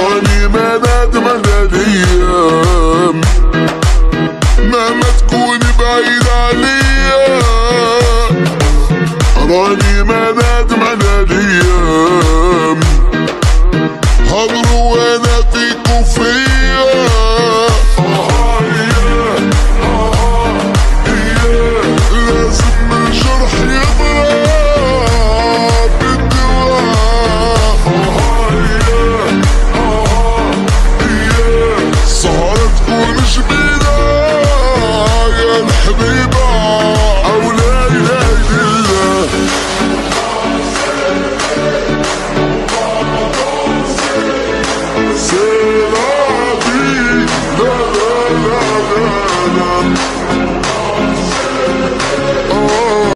واني ما نادمة الأيام مهما تكوني بعيد عليا. راني ما نادمة الأيام حضروا وأنا فيكوا فيا حبيبة أو لا إله